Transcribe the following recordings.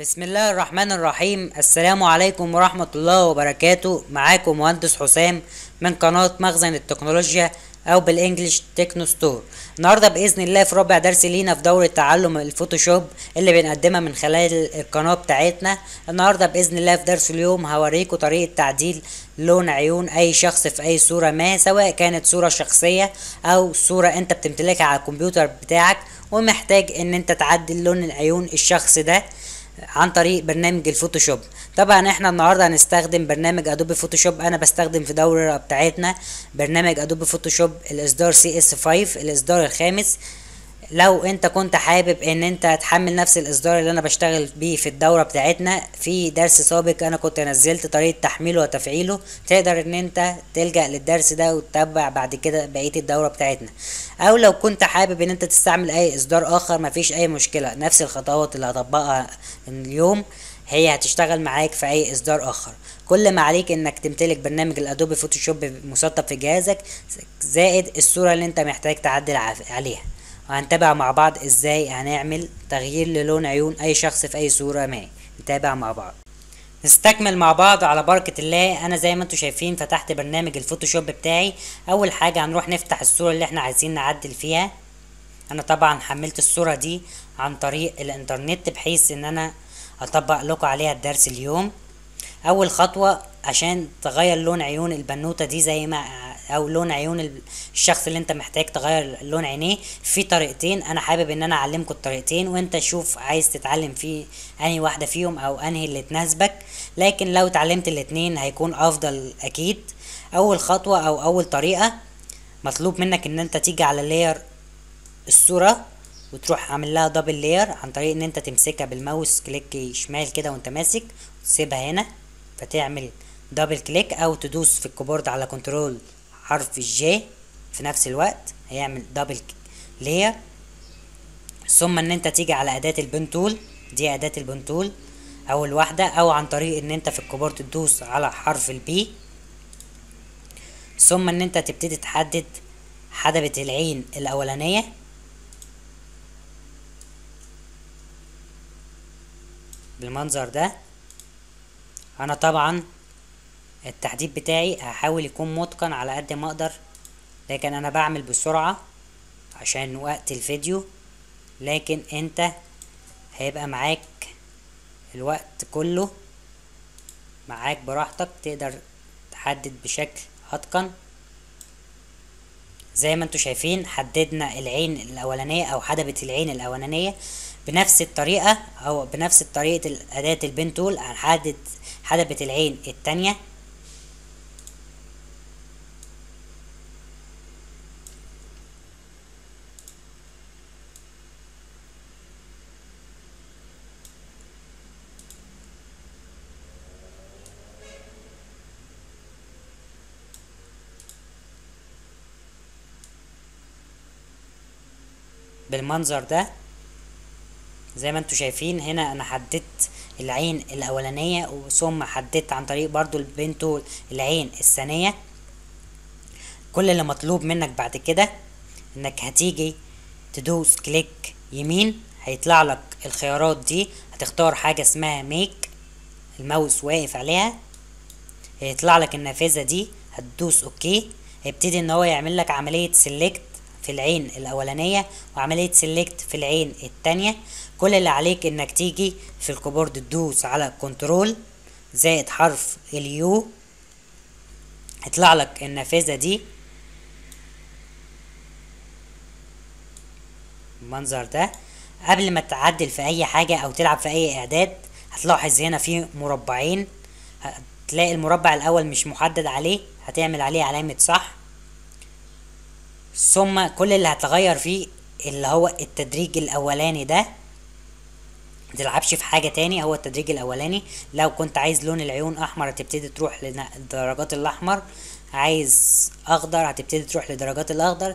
بسم الله الرحمن الرحيم. السلام عليكم ورحمة الله وبركاته. معاكم مهندس حسام من قناة مخزن التكنولوجيا أو بال English Techno Store. النهاردة بإذن الله في رابع درس لينا في دورة تعلم الفوتوشوب اللي بنقدمها من خلال القناة بتاعتنا. النهاردة بإذن الله في درس اليوم هوريكم طريقة تعديل لون عيون أي شخص في أي صورة ما سواء كانت صورة شخصية أو صورة أنت بتمتلكها على الكمبيوتر بتاعك ومحتاج إن أنت تعدل لون العيون الشخص ده. عن طريق برنامج الفوتوشوب. طبعا إحنا النهارده هنستخدم برنامج Adobe Photoshop أنا بستخدم في دورة بتاعتنا برنامج Adobe Photoshop الإصدار CS 5 الإصدار الخامس. لو انت كنت حابب ان انت تحمل نفس الإصدار اللي أنا بشتغل بيه في الدورة بتاعتنا في درس سابق أنا كنت نزلت طريقة تحميله وتفعيله تقدر ان انت تلجأ للدرس ده وتتبع بعد كده بقية الدورة بتاعتنا. أو لو كنت حابب ان انت تستعمل اي إصدار آخر مفيش اي مشكلة نفس الخطوات اللي هطبقها اليوم هي هتشتغل معاك في اي إصدار آخر. كل ما عليك انك تمتلك برنامج ال Adobe Photoshop مسطب في جهازك زائد الصورة اللي انت محتاج تعدل عليها. وهنتابع مع بعض إزاي هنعمل تغيير للون عيون أي شخص في أي صورة ما. نتابع مع بعض. نستكمل مع بعض على بركة الله. أنا زي ما أنتم شايفين فتحت برنامج الفوتوشوب بتاعي. أول حاجة هنروح نفتح الصورة اللي إحنا عايزين نعدل فيها. أنا طبعا حملت الصورة دي عن طريق الإنترنت بحيث إن أنا أطبق لكم عليها الدرس اليوم. أول خطوة عشان تغير لون عيون البنوتة دي زي ما أو لون عيون الشخص اللي أنت محتاج تغير لون عينيه في طريقتين. أنا حابب إن أنا اعلمكم الطريقتين وأنت شوف عايز تتعلم في أنهي واحدة فيهم أو أنهي اللي تناسبك. لكن لو اتعلمت الاتنين هيكون أفضل أكيد. أول خطوة أو أول طريقة مطلوب منك إن أنت تيجي على layer الصورة وتروح عامل لها double layer عن طريق إن أنت تمسكها بالماوس click شمال كده وأنت ماسك وتسيبها هنا فتعمل double click أو تدوس في الكيبورد على control حرف ال J في نفس الوقت هيعمل double layer ثم إن أنت تيجي على أداة ال pen tool دي أداة ال pen tool أول واحدة أو عن طريق إن أنت في الكيبورد تدوس على حرف ال P ثم إن أنت تبتدي تحدد حدقة العين الأولانية. بالمنظر ده. أنا طبعا التحديد بتاعي هحاول يكون متقن على قد ما أقدر لكن أنا بعمل بسرعة عشان وقت الفيديو. لكن أنت هيبقى معاك الوقت كله معاك براحتك تقدر تحدد بشكل أتقن. زي ما أنتوا شايفين حددنا العين الأولانية أو حدبة العين الأولانية بنفس الطريقة أو بنفس طريقة اداة البن تول هنحدد حدبة العين التانية. بالمنظر ده زي ما أنتوا شايفين هنا أنا حددت العين الأولانية ثم حددت عن طريق برضو ال pen tool العين الثانية. كل اللي مطلوب منك بعد كده إنك هتيجي تدوس click يمين هيطلع لك الخيارات دي. هتختار حاجة اسمها make الماوس واقف عليها. هيطلع لك النافذة دي هتدوس okay. هيبتدي إن هو يعمل لك عملية select في العين الأولانية وعملية select في العين التانية. كل اللي عليك إنك تيجي في الكيبورد تدوس على control زائد حرف ال U هيطلع لك النافذة دي. بالمنظر ده. قبل ما تعدل في أي حاجة أو تلعب في أي إعداد هتلاحظ هنا في مربعين. هتلاقي المربع الأول مش محدد عليه هتعمل عليه علامة صح. ثم كل اللي هتغير فيه اللي هو التدريج الأولاني ده متلعبش في حاجة تاني هو التدريج الأولاني. لو كنت عايز لون العيون أحمر هتبتدي تروح لدرجات الأحمر عايز أخضر هتبتدي تروح لدرجات الأخضر.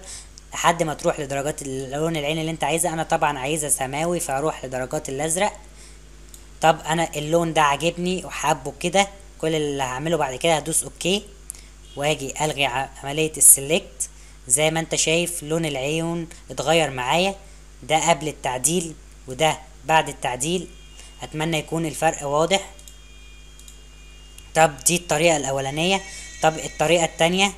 لحد ما تروح لدرجات لون العين اللي انت عايزها. أنا طبعا عايزها سماوي فأروح لدرجات الأزرق. طب أنا اللون ده عاجبني وحابه كده كل اللي هعمله بعد كده هدوس أوكي. وأجي ألغي عملية السلكت زي ما انت شايف لون العيون اتغير معايا. ده قبل التعديل وده بعد التعديل. أتمنى يكون الفرق واضح. طب دي الطريقة الأولانية. طب الطريقة التانية؟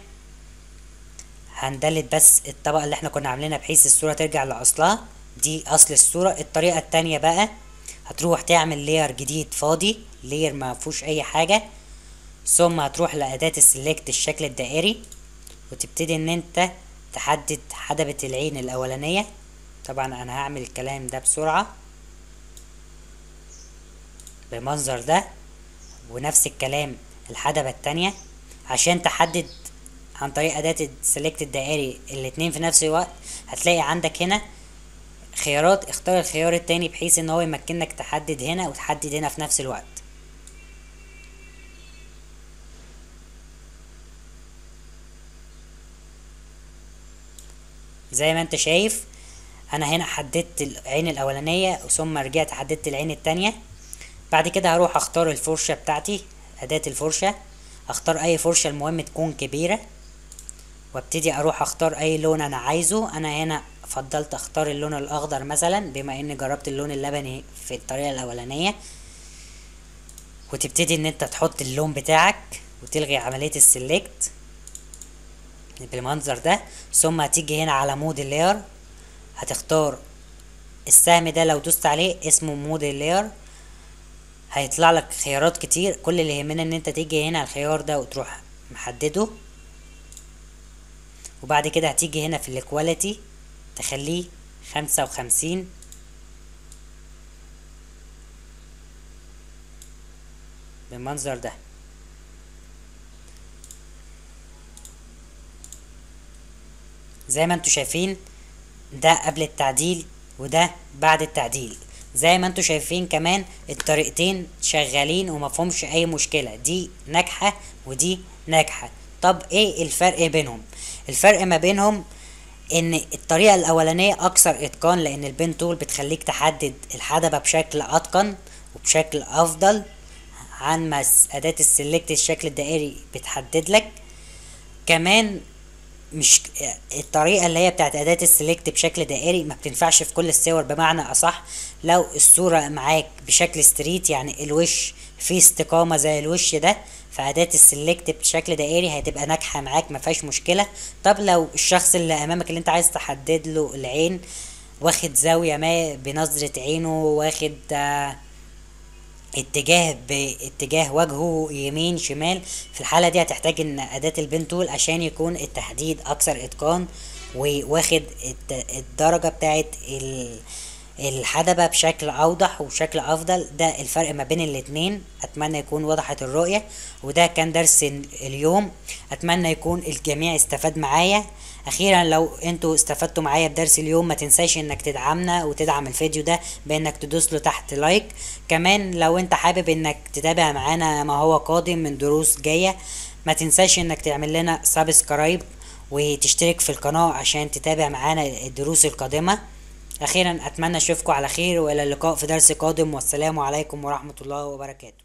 هندلت بس الطبقة اللي إحنا كنا عاملينها بحيث الصورة ترجع لأصلها. دي أصل الصورة. الطريقة التانية بقى هتروح تعمل لاير جديد فاضي لاير ما فيهوش أي حاجة. ثم هتروح لأداة السلكت الشكل الدائري. وتبتدي إن أنت تحدد حدبة العين الأولانية. طبعا أنا هعمل الكلام ده بسرعة. بالمنظر ده ونفس الكلام الحدبة التانية عشان تحدد عن طريق أداة السلكت الدائري الاتنين في نفس الوقت. هتلاقي عندك هنا خيارات اختار الخيار التاني بحيث إن هو يمكنك تحدد هنا وتحدد هنا في نفس الوقت. زي ما انت شايف أنا هنا حددت العين الأولانية ثم رجعت حددت العين التانية. بعد كده هروح أختار الفرشة بتاعتي أداة الفرشة. أختار أي فرشة المهم تكون كبيرة. وابتدي أروح أختار أي لون أنا عايزه. أنا هنا فضلت أختار اللون الأخضر مثلا بما إني جربت اللون اللبني في الطريقة الأولانية. وتبتدي إن أنت تحط اللون بتاعك وتلغي عملية ال select بالمنظر ده ثم هتيجي هنا على mode ال layer هتختار السهم ده لو دوست عليه اسمه mode ال layer هيطلع لك خيارات كتير كل اللي يهمنا إن أنت تيجي هنا على الخيار ده وتروح محدده. وبعد كده هتيجي هنا في الكواليتي تخليه خمسة وخمسين. بالمنظر ده. زي ما أنتوا شايفين ده قبل التعديل وده بعد التعديل. زي ما أنتوا شايفين كمان الطريقتين شغالين ومفهومش أي مشكلة. دي ناجحة ودي ناجحة. طب إيه الفرق بينهم؟ الفرق ما بينهم إن الطريقة الأولانية أكثر إتقان لأن ال pen tool بتخليك تحدد الحدقة بشكل أتقن وبشكل أفضل. عن ما أداة ال select الشكل الدائري بتحدد لك. كمان مش الطريقة اللي هي بتاعت أداة ال select بشكل دائري ما بتنفعش في كل الصور بمعنى أصح لو الصورة معاك بشكل straight يعني الوش فيه استقامة زي الوش ده فأداة السلكت بشكل دائري هتبقى ناجحة معاك ما فيهاش مشكلة. طب لو الشخص اللي أمامك اللي أنت عايز تحدد له العين واخد زاوية ما بنظرة عينه واخد آه اتجاه باتجاه وجهه يمين شمال. في الحالة دي هتحتاج إن أداة البين تول عشان يكون التحديد أكثر إتقان وواخد الدرجة بتاعت الحدقة بشكل أوضح وبشكل أفضل. ده الفرق ما بين الاتنين. أتمنى يكون وضحت الرؤية. وده كان درس اليوم. أتمنى يكون الجميع استفاد معايا. أخيرا لو أنتوا استفدتوا معايا بدرس اليوم ما تنساش إنك تدعمنا وتدعم الفيديو ده بإنك تدوس له تحت like كمان لو أنت حابب إنك تتابع معانا ما هو قادم من دروس جاية ما تنساش إنك تعمل لنا subscribe وتشترك في القناة عشان تتابع معانا الدروس القادمة. أخيرا أتمنى اشوفكم على خير وإلى اللقاء في درس قادم. والسلام عليكم ورحمة الله وبركاته.